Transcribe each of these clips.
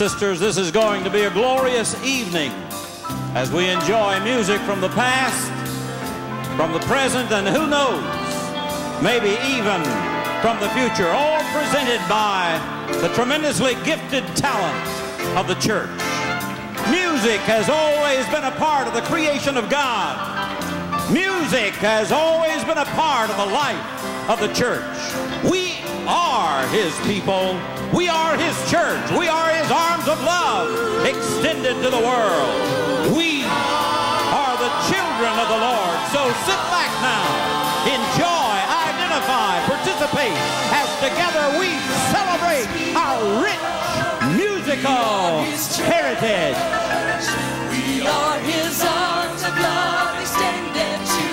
sisters. This is going to be a glorious evening as we enjoy music from the past, from the present, and who knows, maybe even from the future, all presented by the tremendously gifted talent of the church. Music has always been a part of the creation of God. Music has always been a part of the life of the church. We are his people. We are his church. We are his arms of love extended to the world. We are the children of the Lord. So sit back now, enjoy, identify, participate as together we celebrate our rich musical heritage. We are his arms of love extended to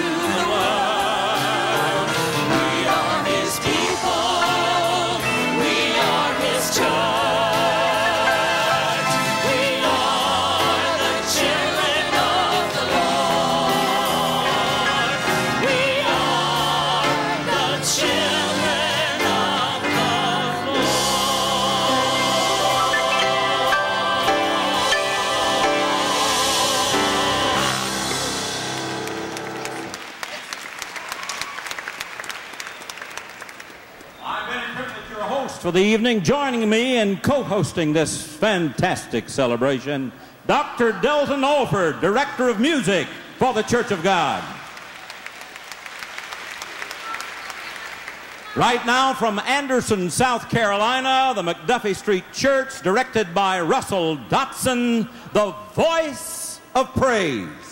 host for the evening, joining me in co-hosting this fantastic celebration, Dr. Delton Alford, Director of Music for the Church of God. Right now from Anderson, South Carolina, the McDuffie Street Church, directed by Russell Dotson, the voice of praise.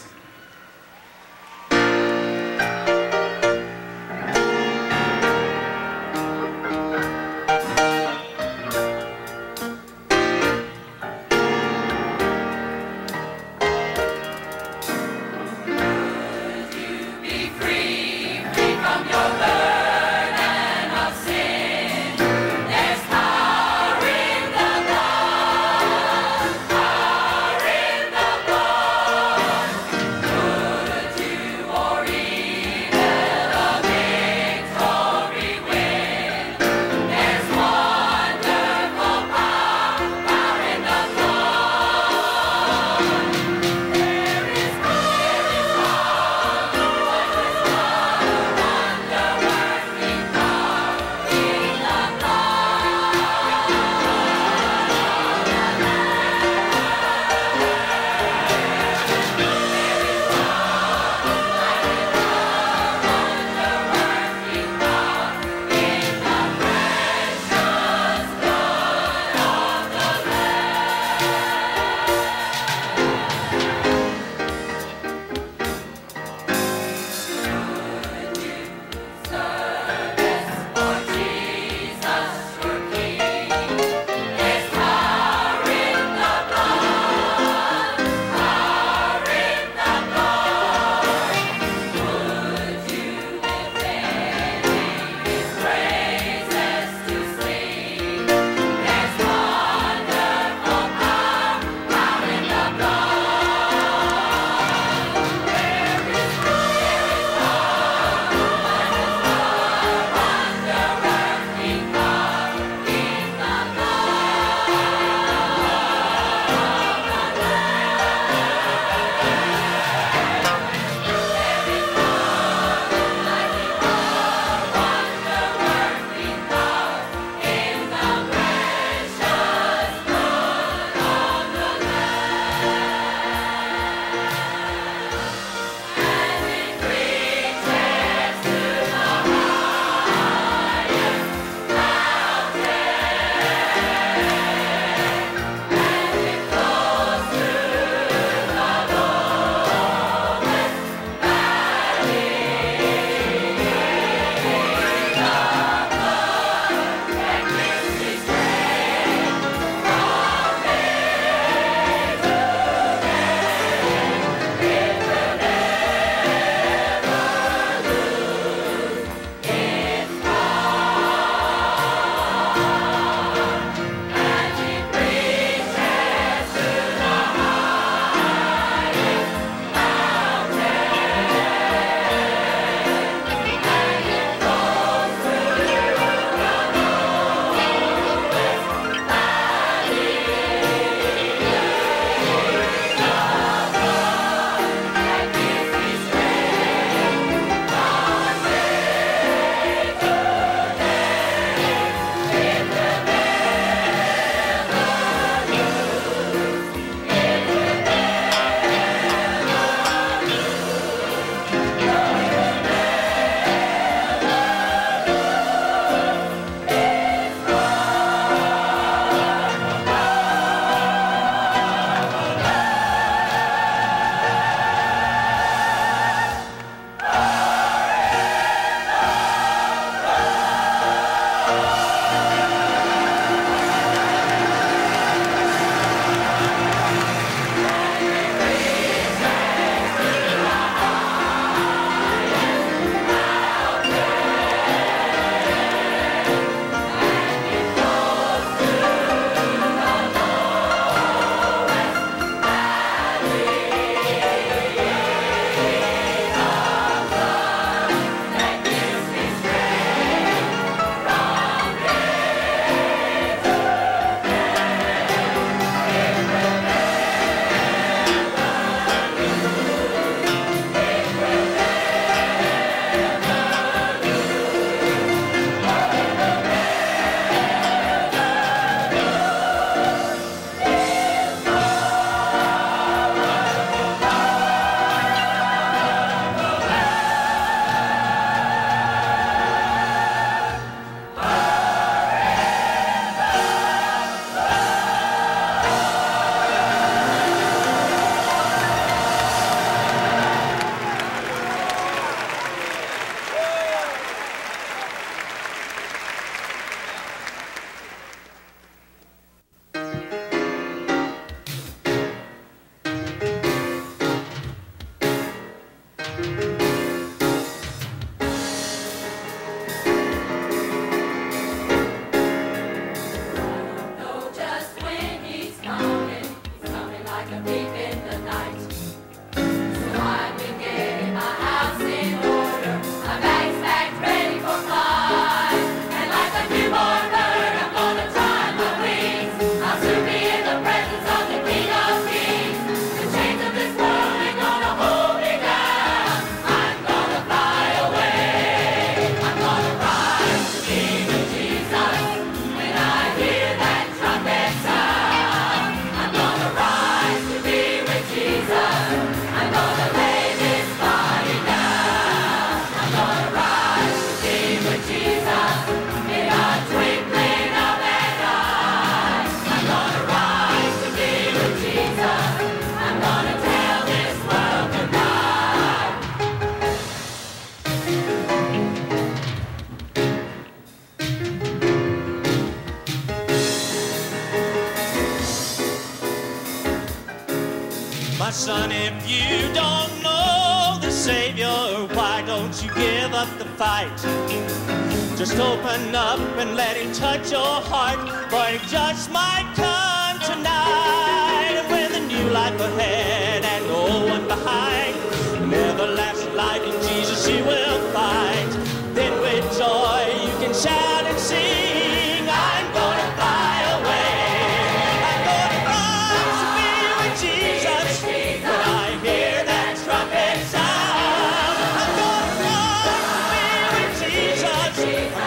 起飞。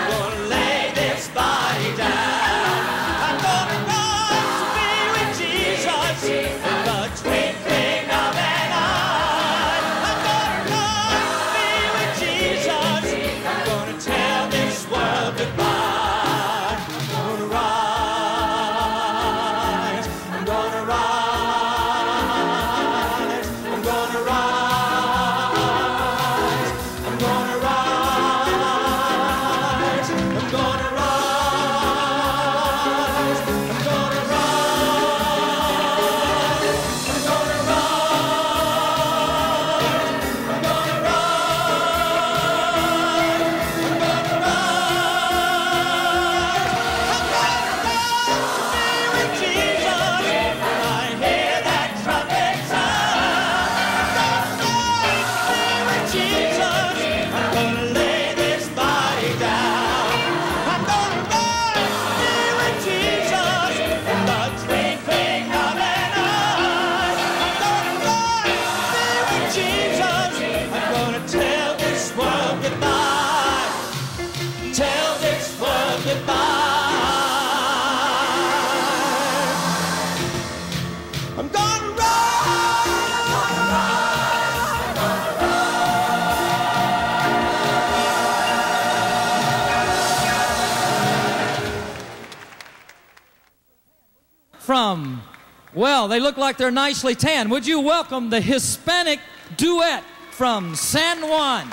They look like they're nicely tanned. Would you welcome the Hispanic duet from San Juan?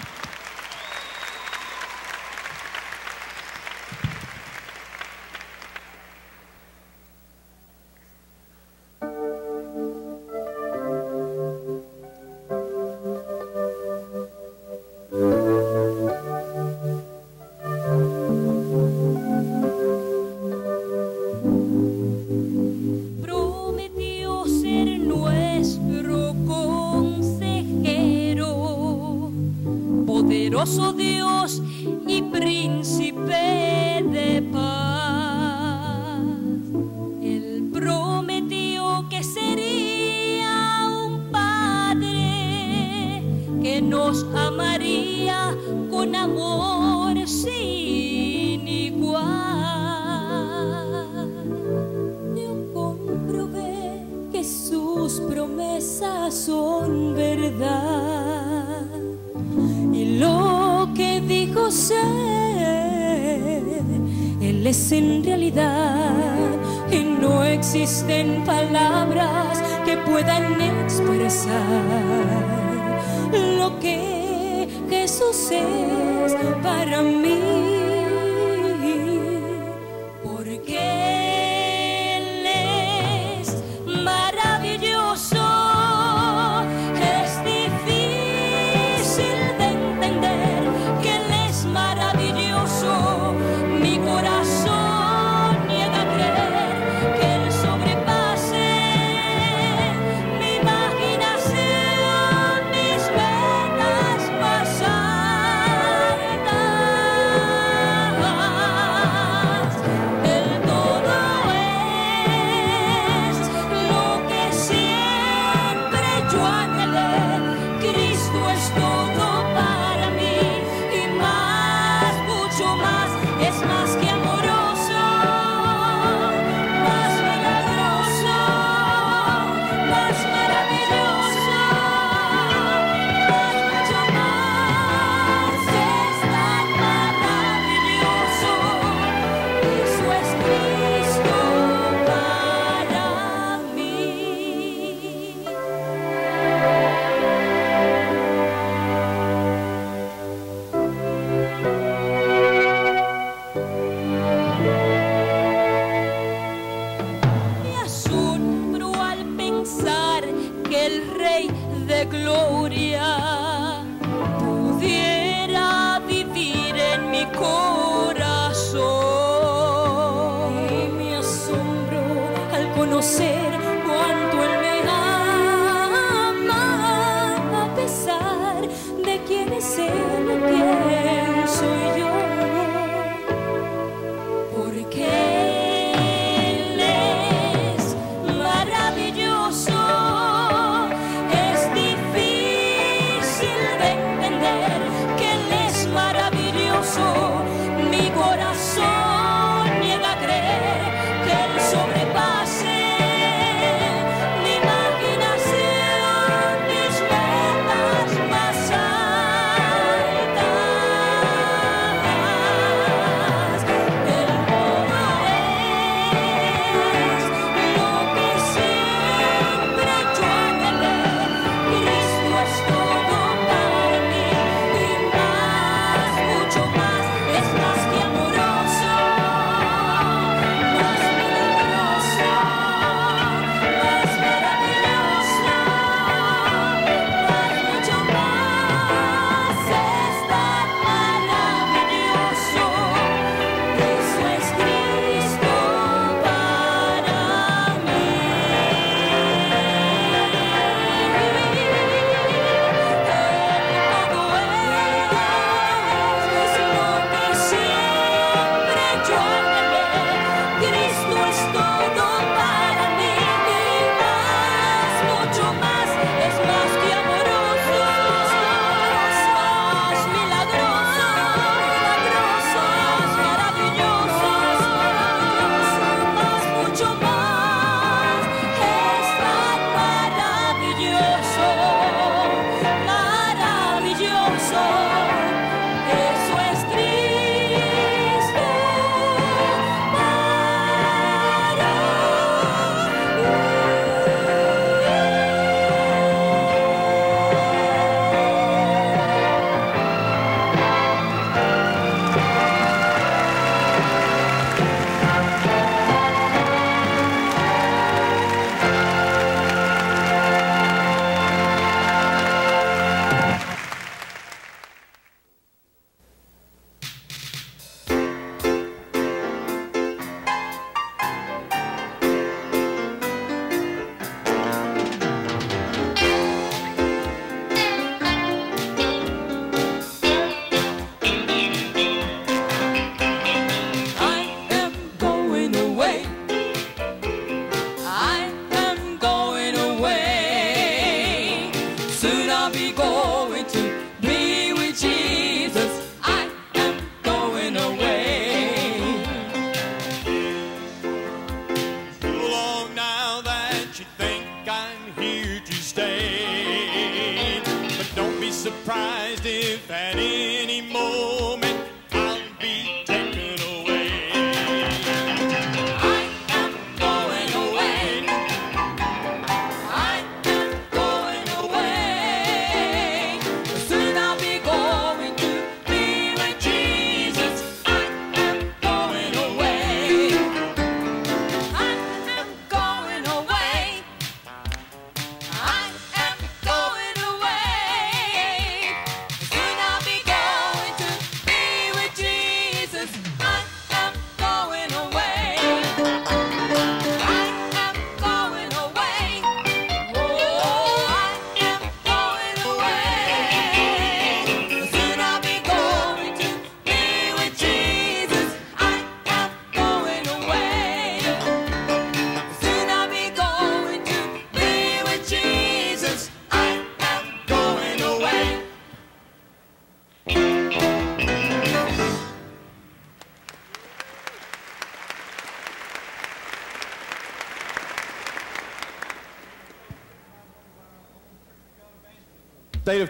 つなびこう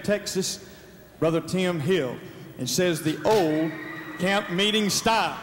Texas, Brother Tim Hill, and says the old camp meeting style.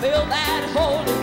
fill that hole.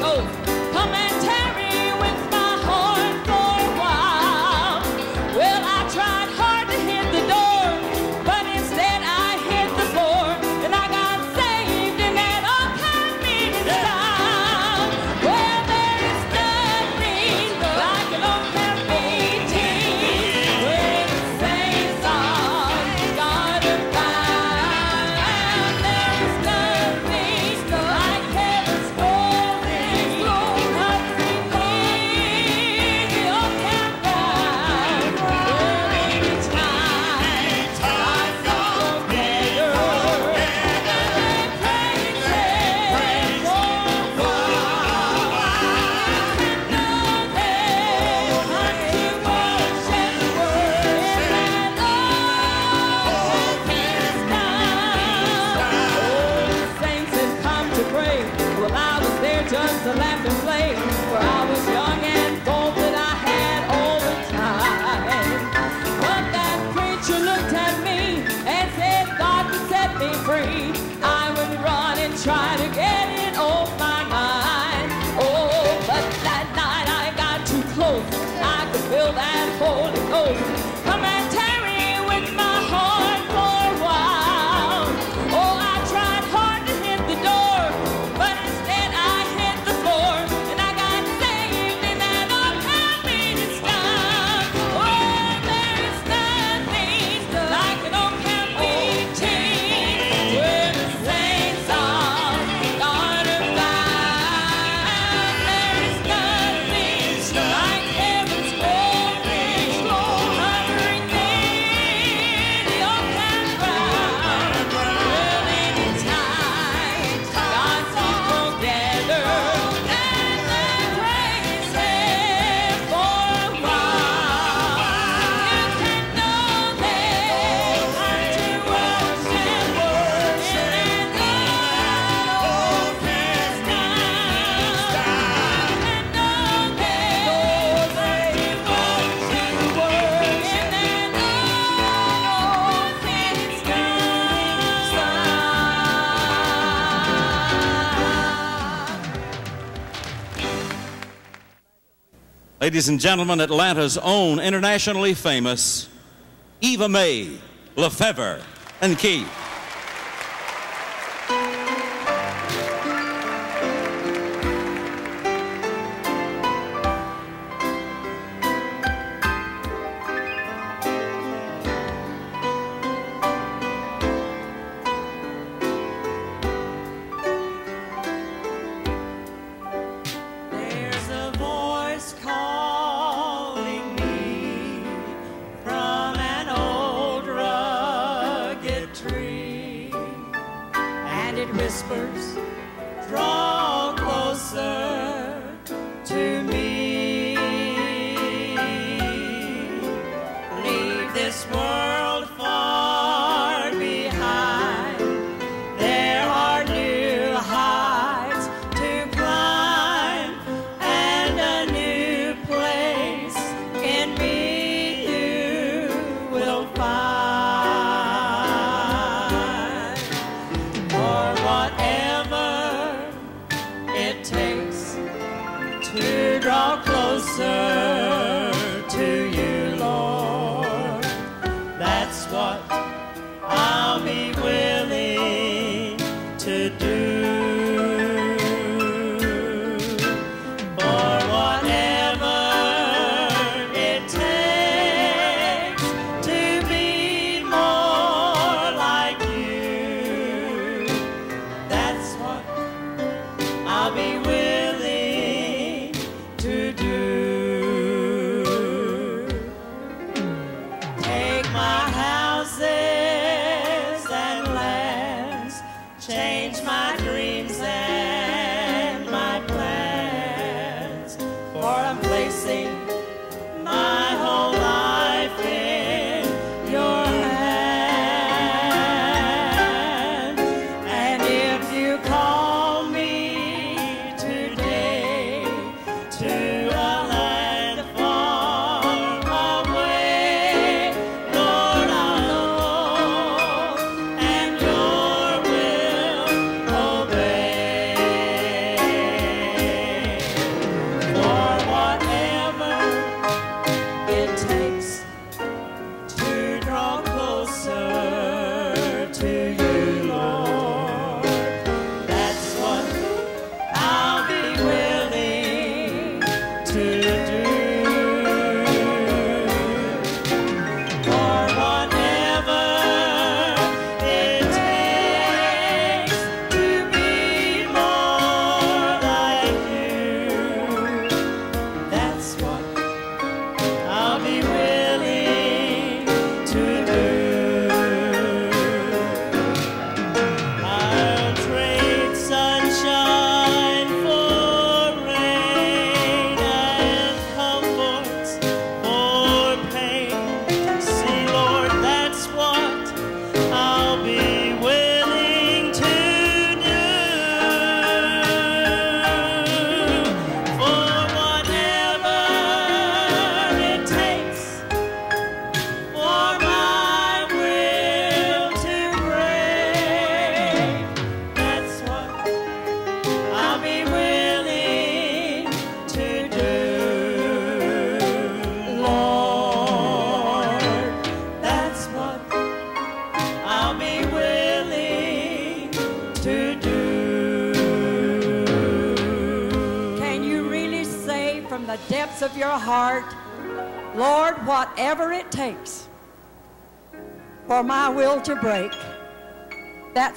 ladies and gentlemen, Atlanta's own internationally famous Eva Mae, LeFevre, and Keith.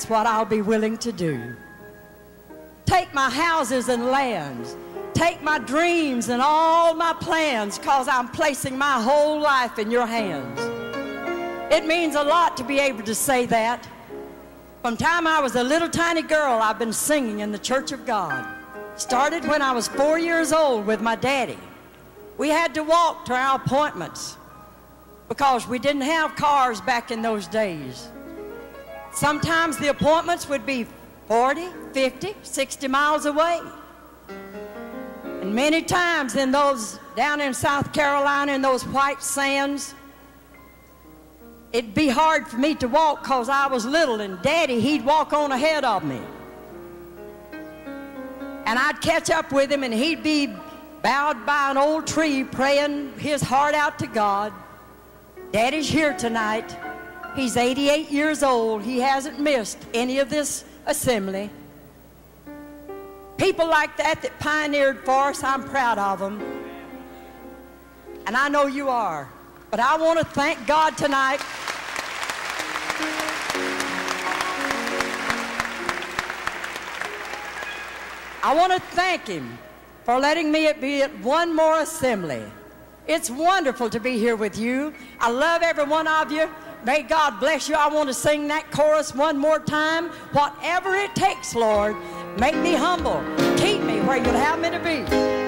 What I'll be willing to do. Take my houses and lands. Take my dreams and all my plans because I'm placing my whole life in your hands. It means a lot to be able to say that. From time I was a little tiny girl, I've been singing in the Church of God. Started when I was four years old with my daddy. We had to walk to our appointments because we didn't have cars back in those days. Sometimes the appointments would be 40, 50, 60 miles away. And many times in those, down in South Carolina, in those white sands, it'd be hard for me to walk because I was little and daddy, he'd walk on ahead of me. And I'd catch up with him and he'd be bowed by an old tree praying his heart out to God. Daddy's here tonight. He's 88 years old. He hasn't missed any of this assembly. People like that that pioneered for us, I'm proud of them. And I know you are. But I want to thank God tonight. I want to thank Him for letting me be at one more assembly. It's wonderful to be here with you. I love every one of you. May God bless you. I want to sing that chorus one more time. Whatever it takes, Lord, make me humble. Keep me where you'll have me to be.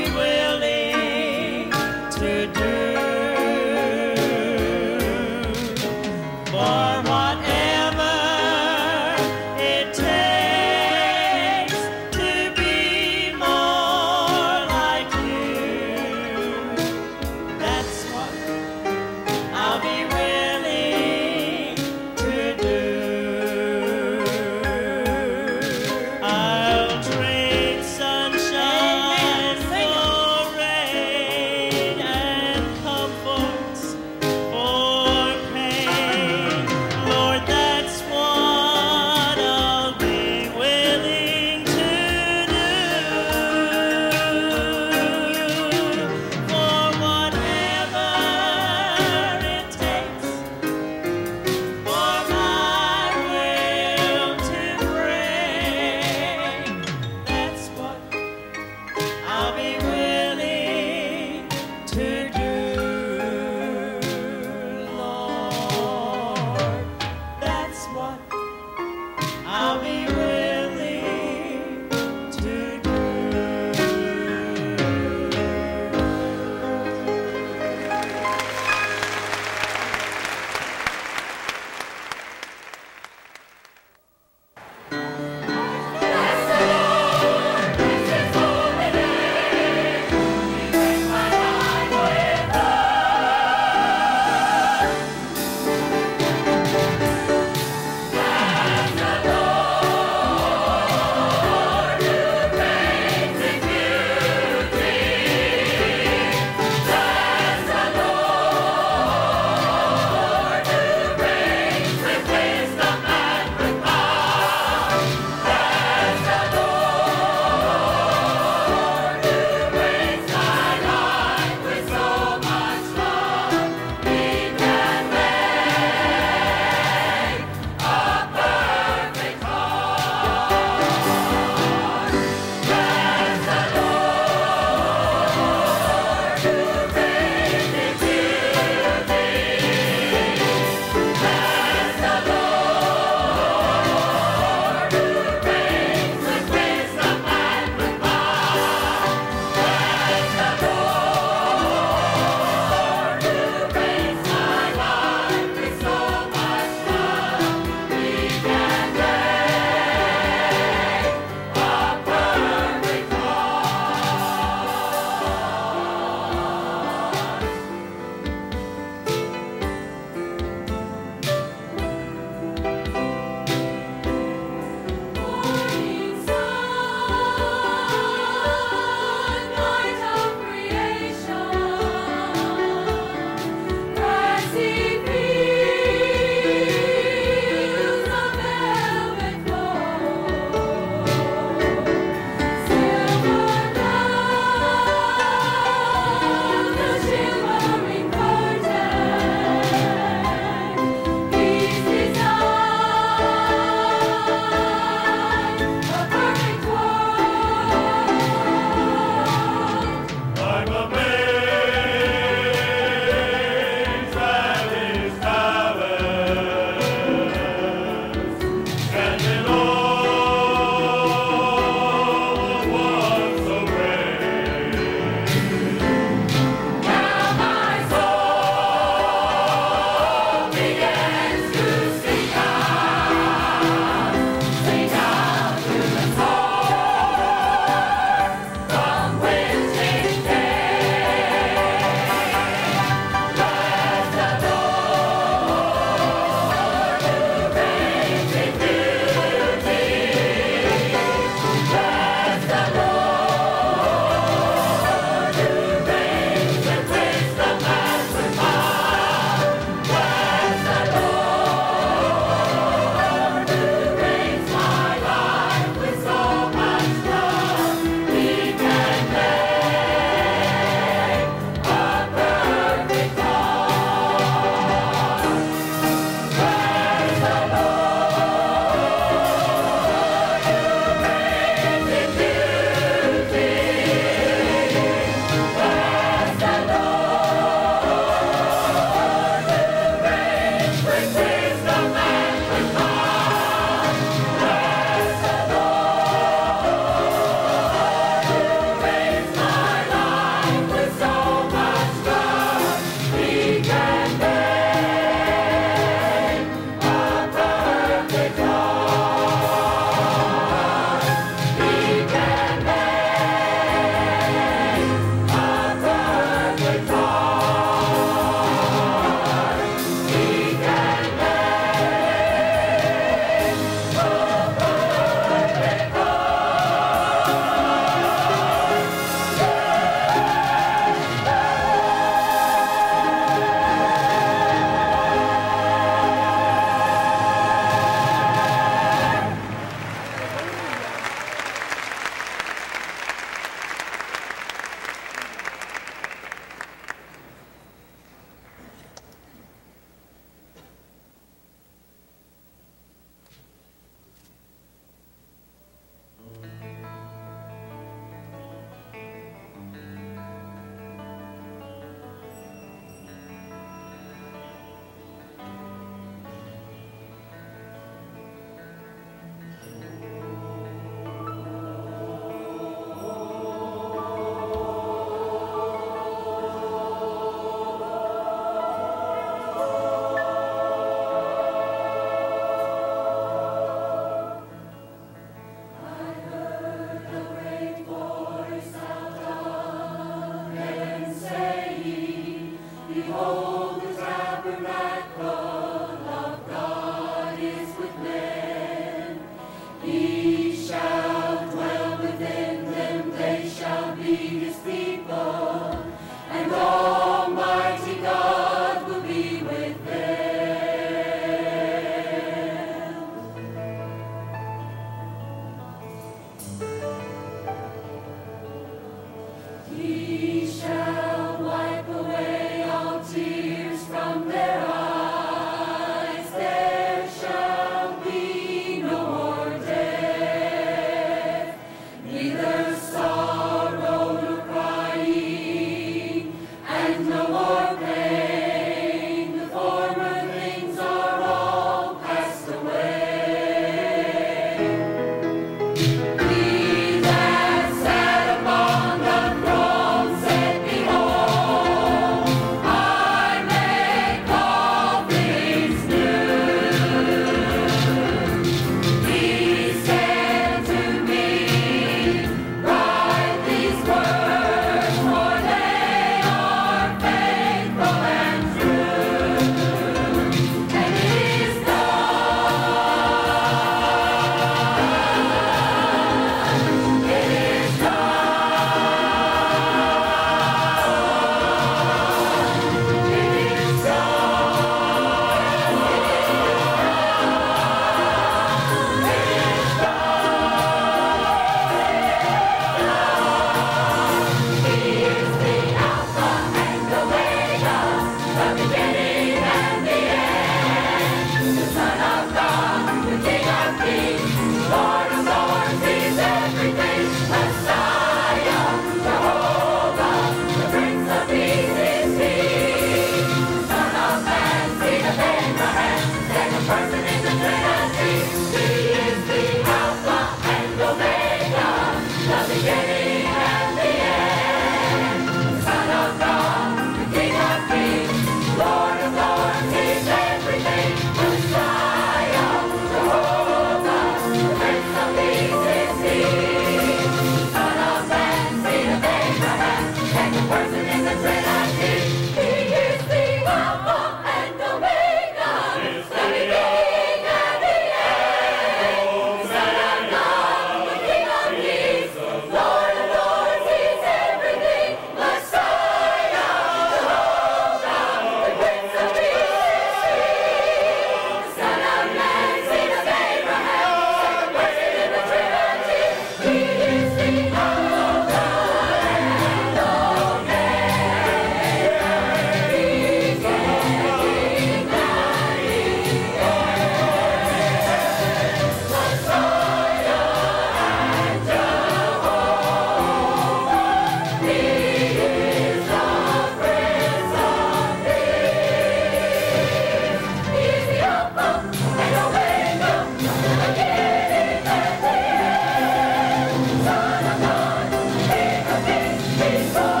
He's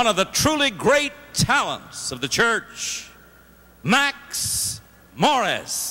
one of the truly great talents of the church, Max Morris.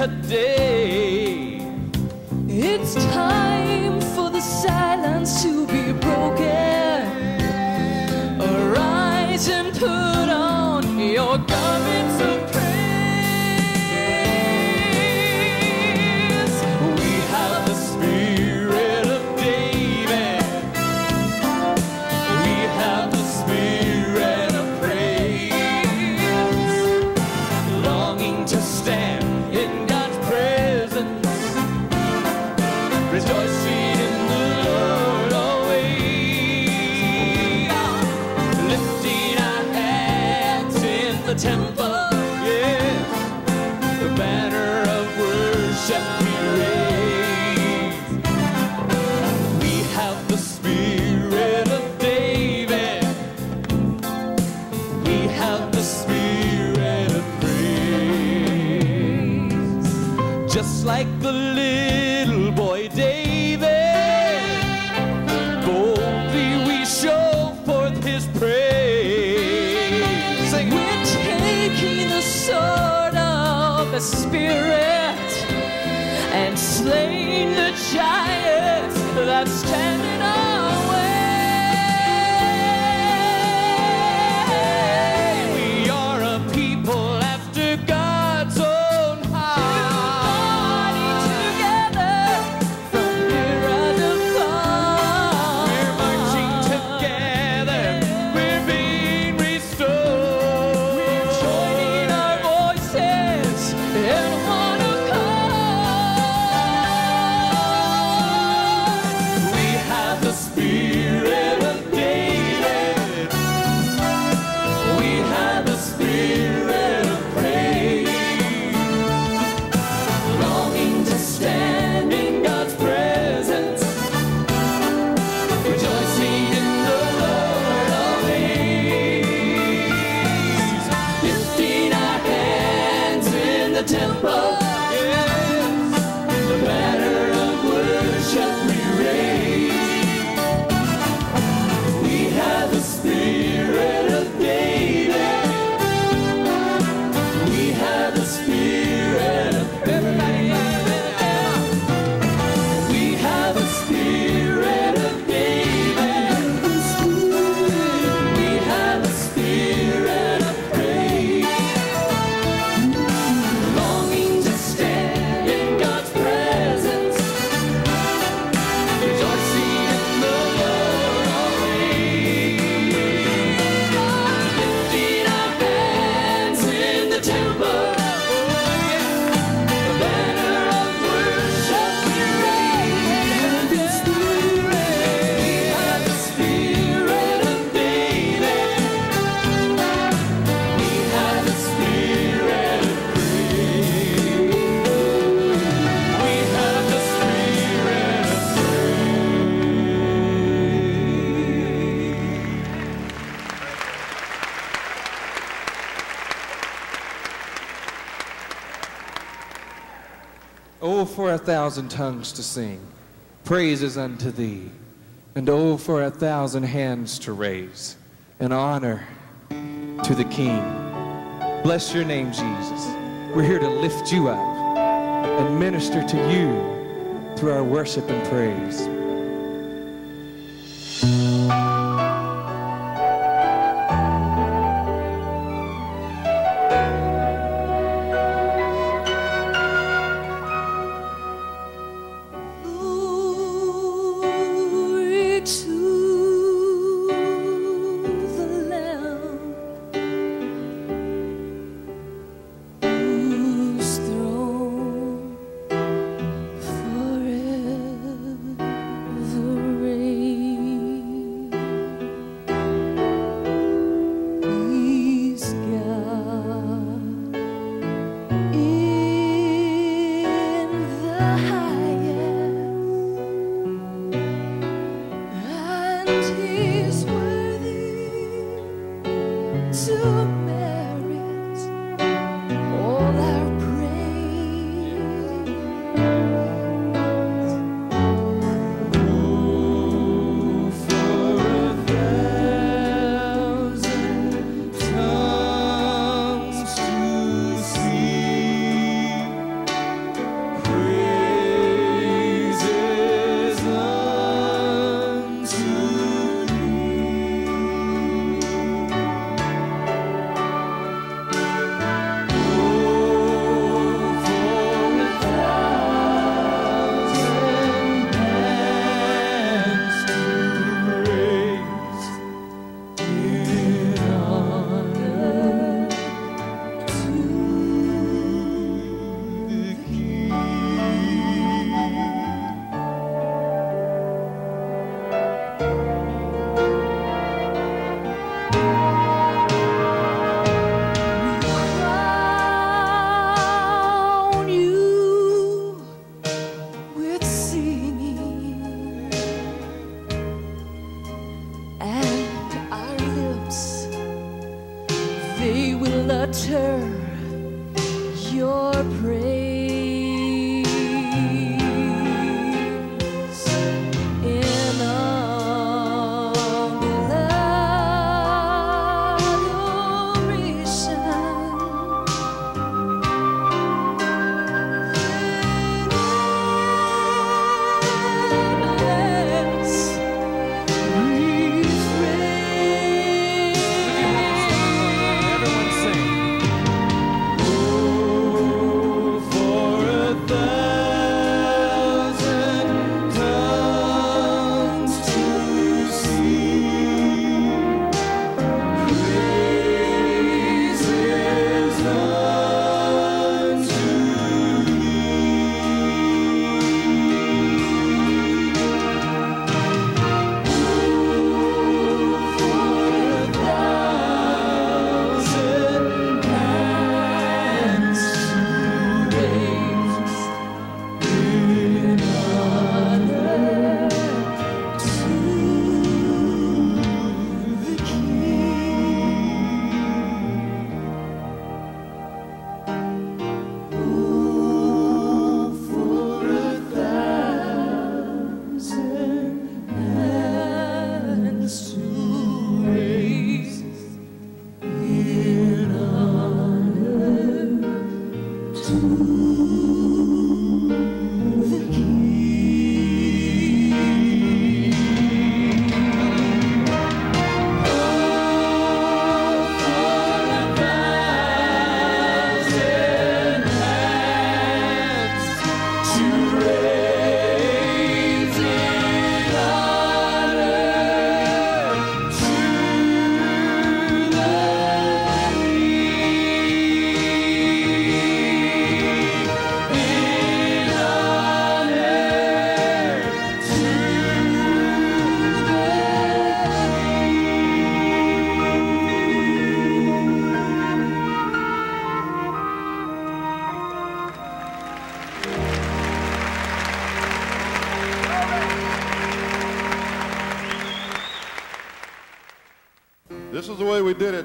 today. It's time for the silence to be broken. Arise and put on your guard. the living. for a thousand tongues to sing praises unto thee, and oh, for a thousand hands to raise in honor to the King. Bless your name, Jesus. We're here to lift you up and minister to you through our worship and praise.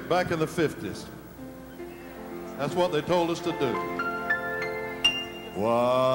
back in the 50s. That's what they told us to do. Wow.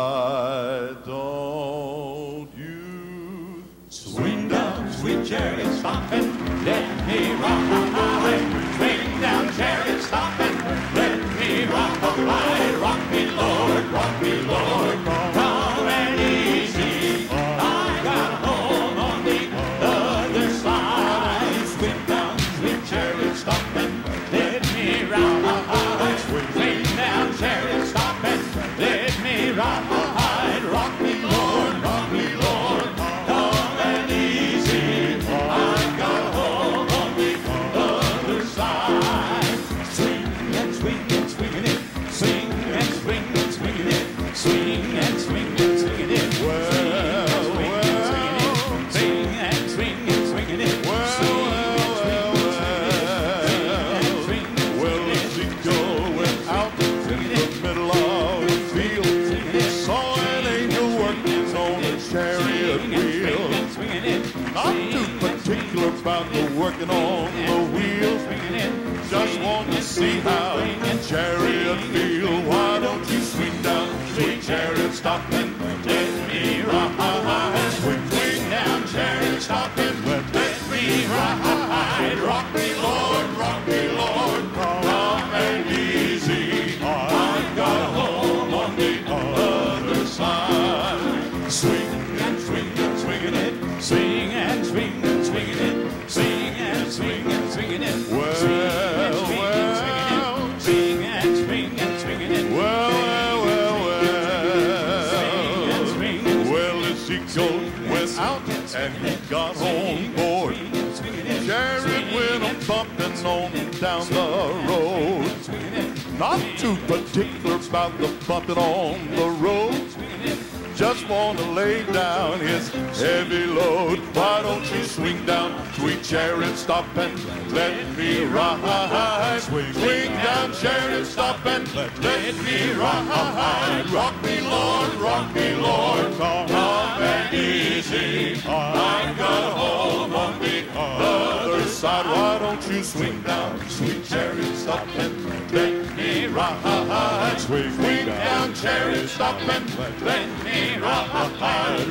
rock me, let me rock,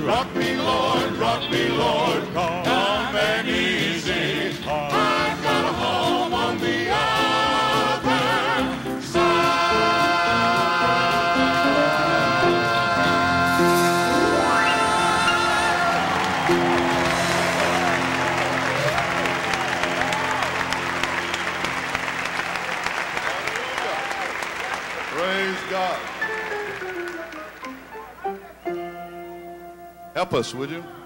rock me, Lord, rock me, Lord. up us, would you?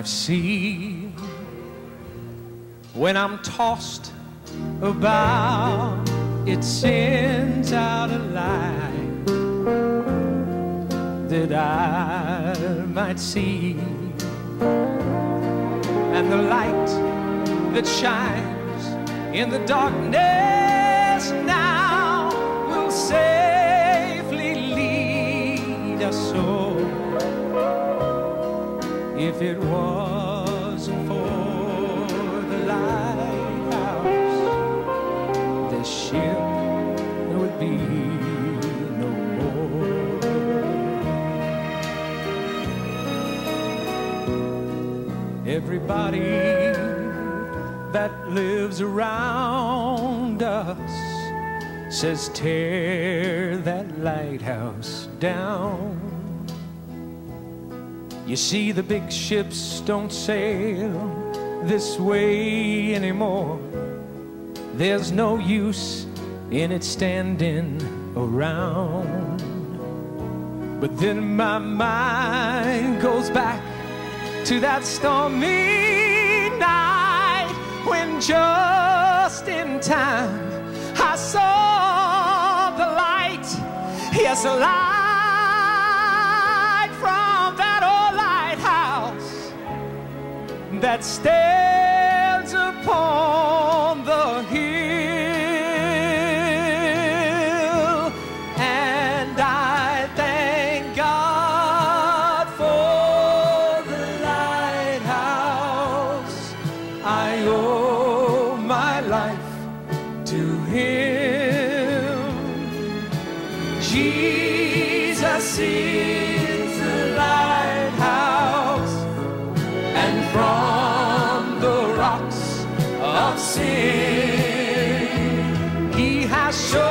I've seen when I'm tossed about, it sends out a light that I might see, and the light that shines in the darkness. says tear that lighthouse down. You see the big ships don't sail this way anymore. There's no use in it standing around. But then my mind goes back to that stormy night when just in time Yes, a light from that old lighthouse that stays. Show.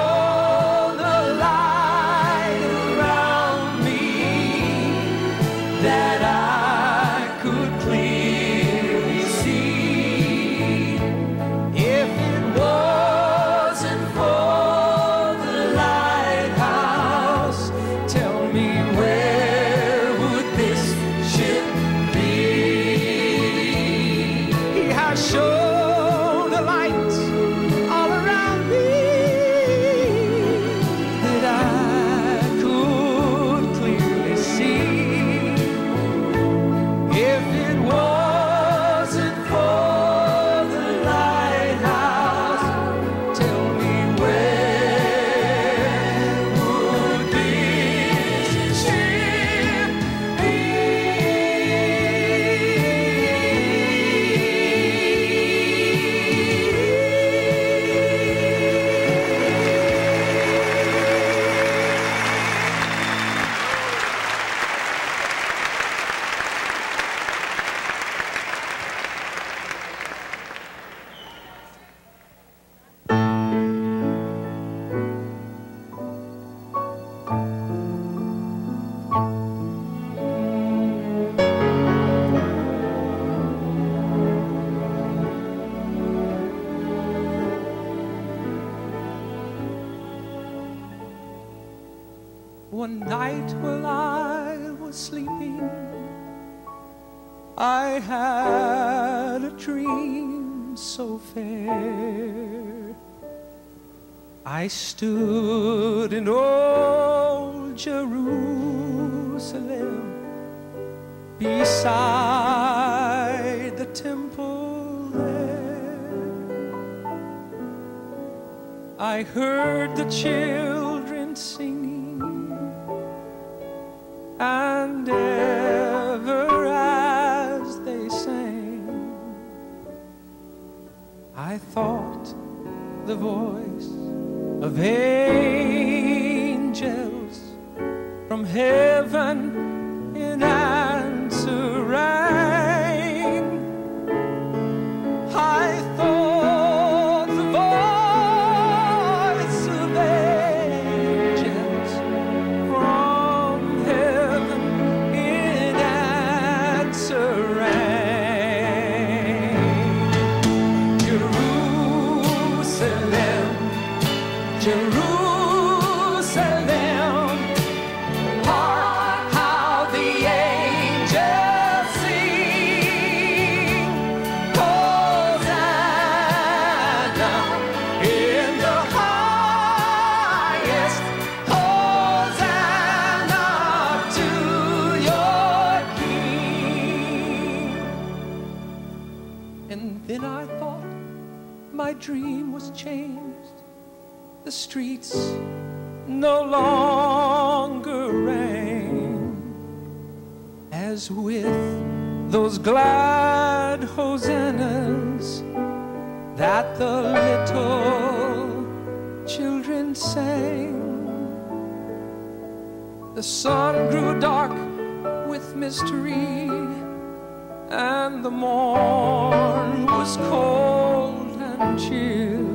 As cold and chill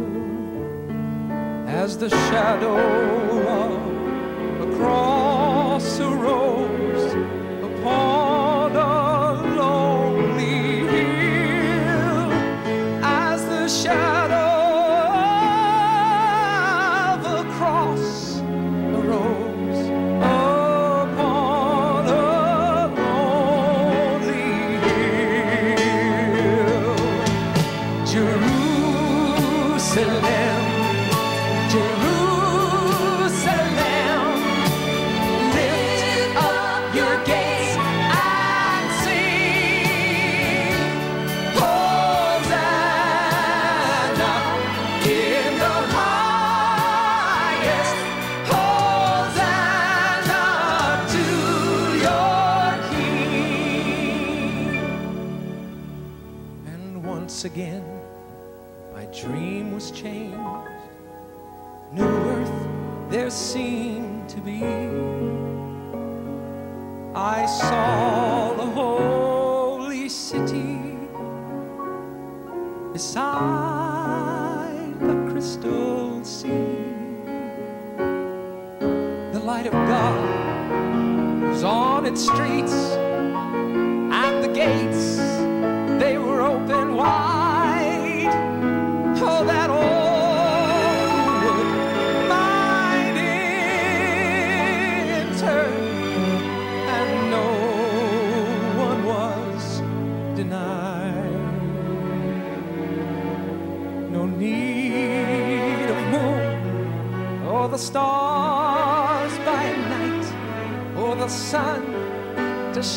as the shadow of a cross.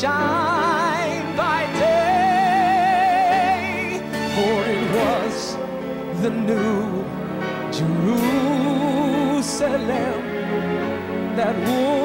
shine by day, for it was the new Jerusalem that would.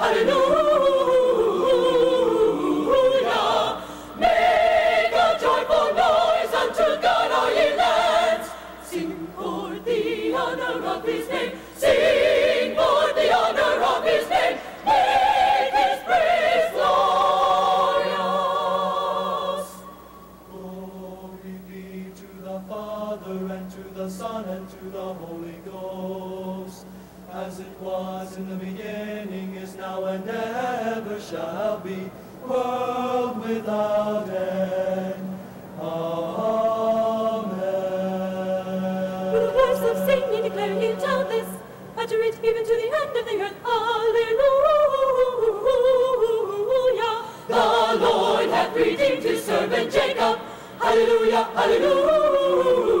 هللويا shall be world without end. Amen. With a voice of singing declare he shall this, utter it even to the end of the earth. Hallelujah. The Lord hath redeemed his servant Jacob. Hallelujah, hallelujah.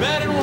Gonna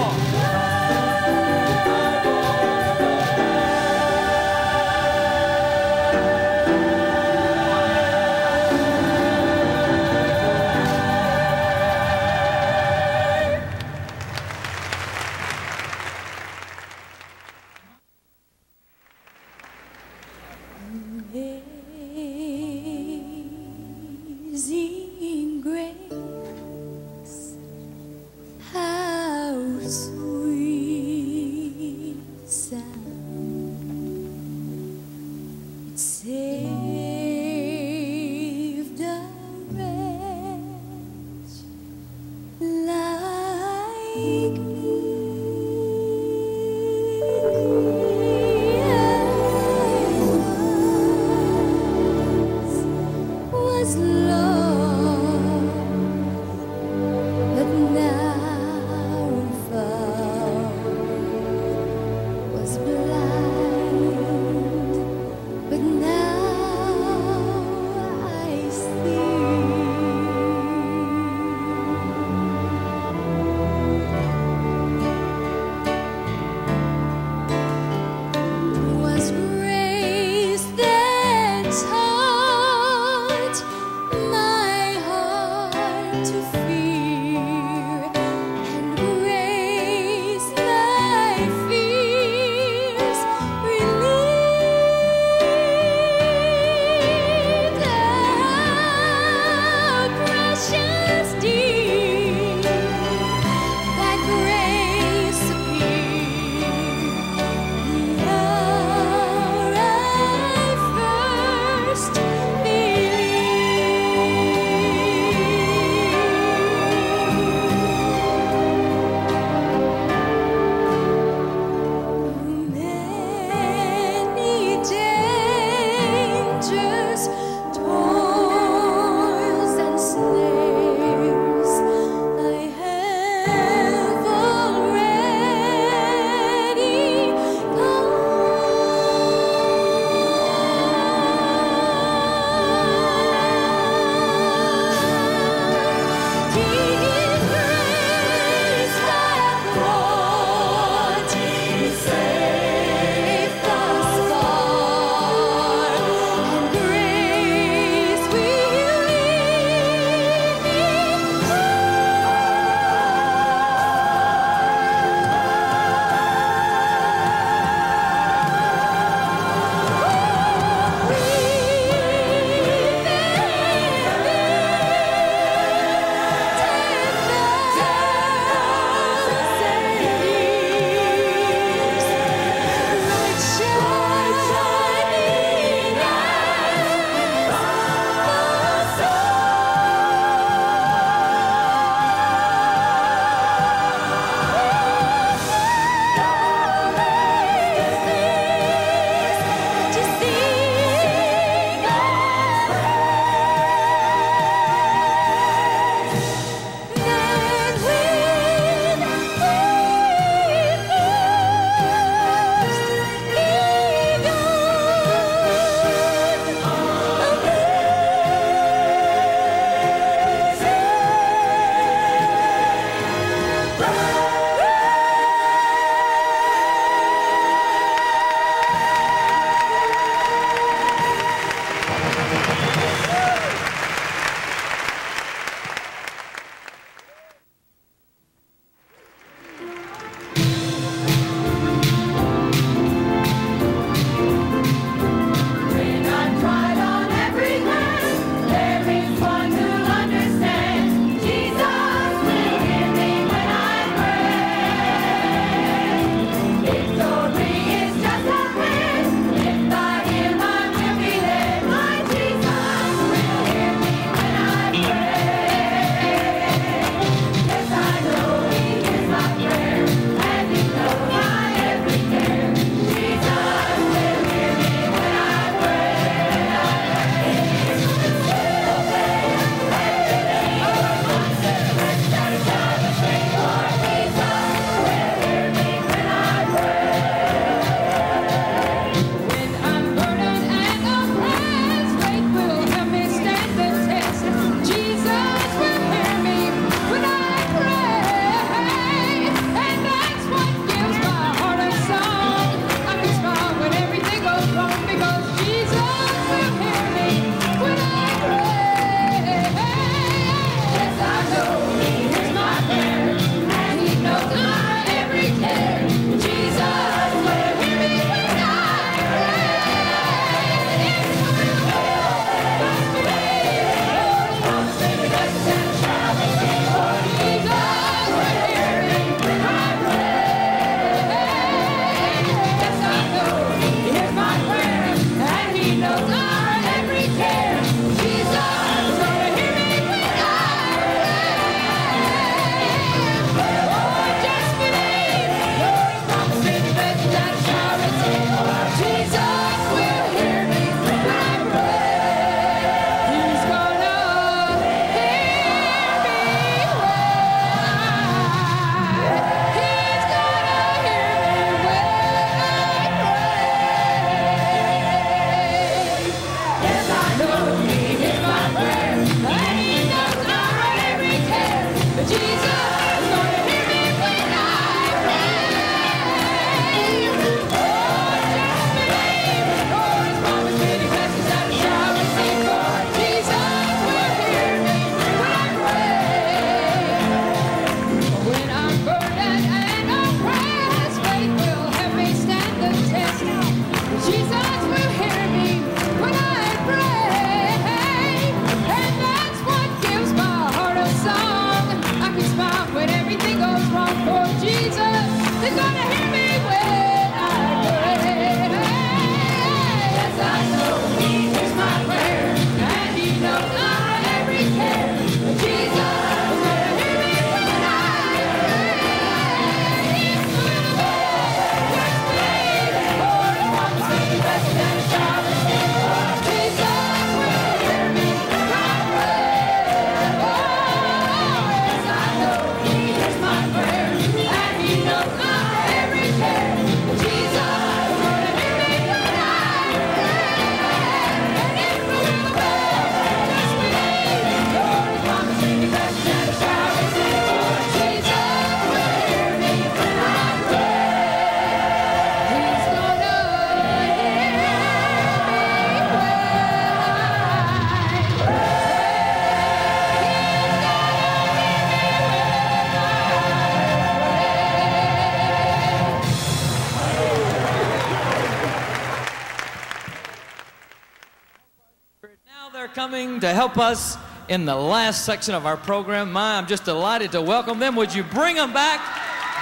help us in the last section of our program. My, I'm just delighted to welcome them. Would you bring them back?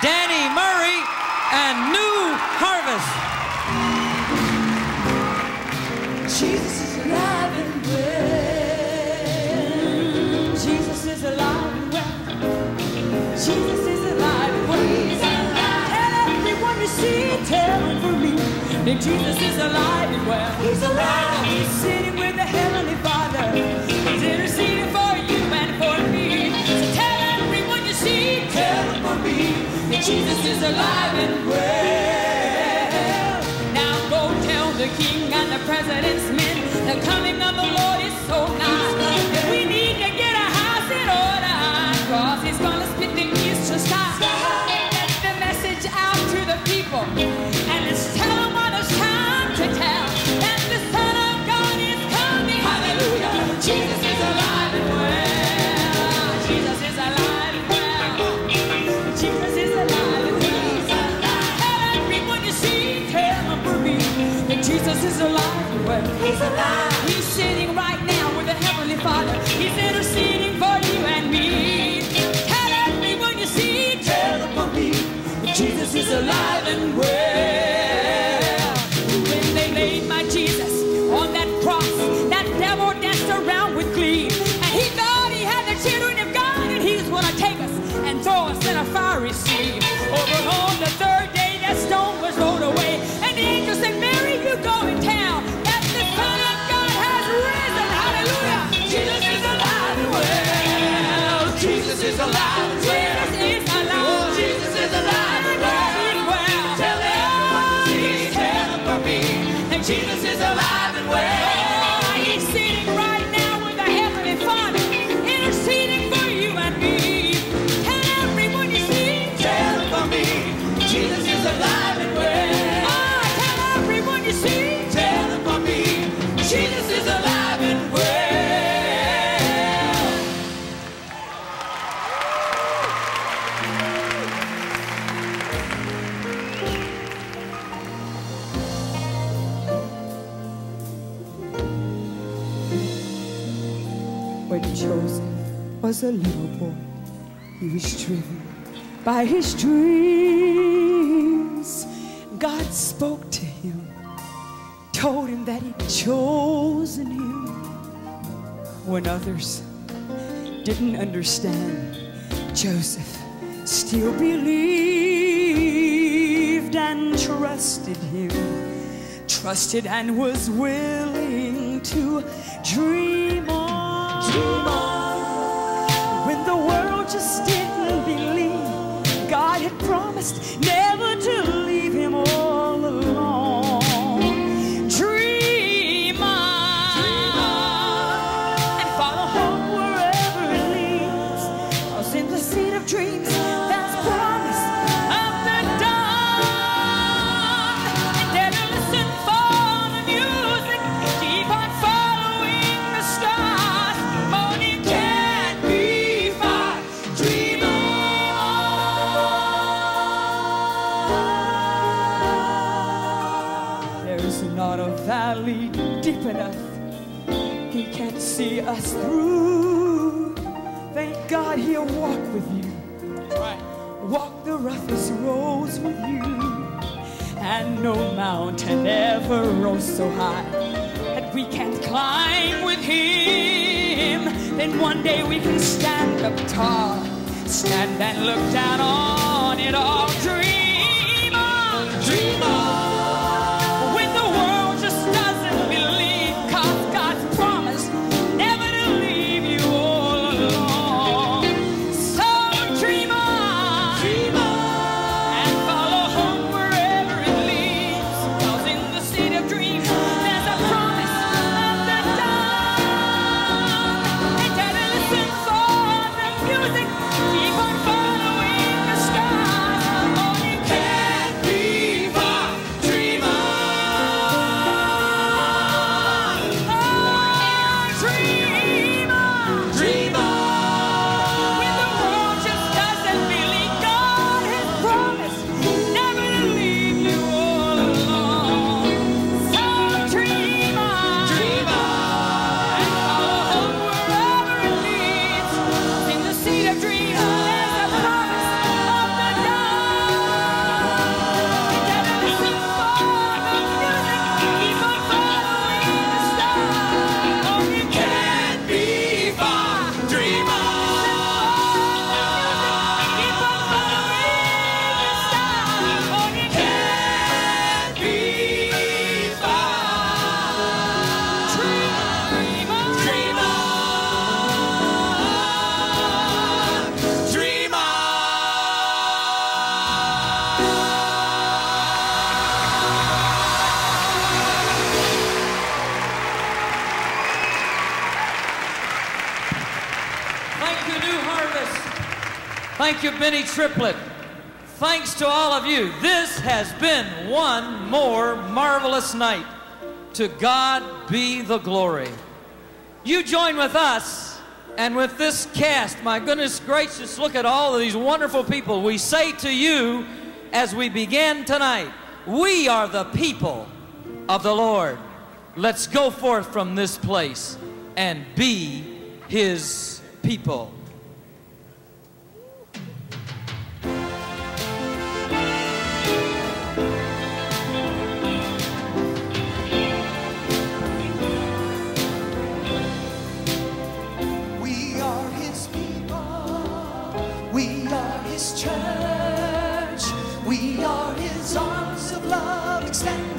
Danny Murray and New Harvest. Jesus is alive and well. Jesus is alive and well. Jesus is alive and well. He's alive. Tell everyone you see, tell for me that Jesus is alive and well. He's alive. He's sitting with the Heavenly Jesus is alive and well. Now go tell the king and the president's men the coming of the Lord is so nigh. We need to get house in order. Cause he's gonna split the. Get the message out to the people. He's alive. A little boy, he was driven by his dreams. God spoke to him, told him that he'd chosen him when others didn't understand. Joseph still believed and trusted him, trusted and was willing to dream on. Dream on. The world just didn't believe, God had promised never to see us through. Thank God he'll walk with you. Walk the roughest roads with you. And no mountain ever rose so high that we can't climb with him. Then one day we can stand up tall, stand and look down on it all. Thank you, Bennie Triplett. Thanks to all of you. This has been one more marvelous night. To God be the glory. You join with us and with this cast. My goodness gracious, look at all of these wonderful people. We say to you as we begin tonight, we are the people of the Lord. Let's go forth from this place and be his people. We are his arms of love extended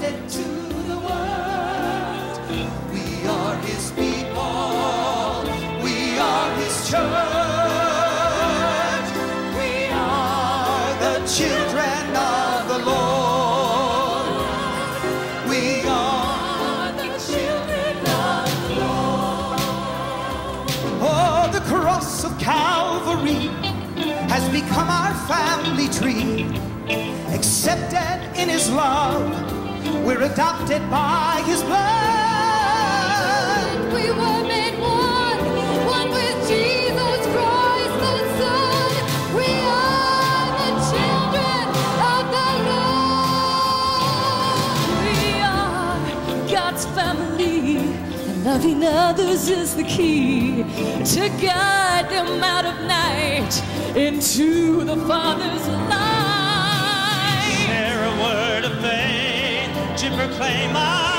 Accepted in His love, we're adopted by His blood. We were made one, one with Jesus Christ the Son. We are the children of the Lord. We are God's family, and loving others is the key to guide them out of night into the Father's light. Proclaim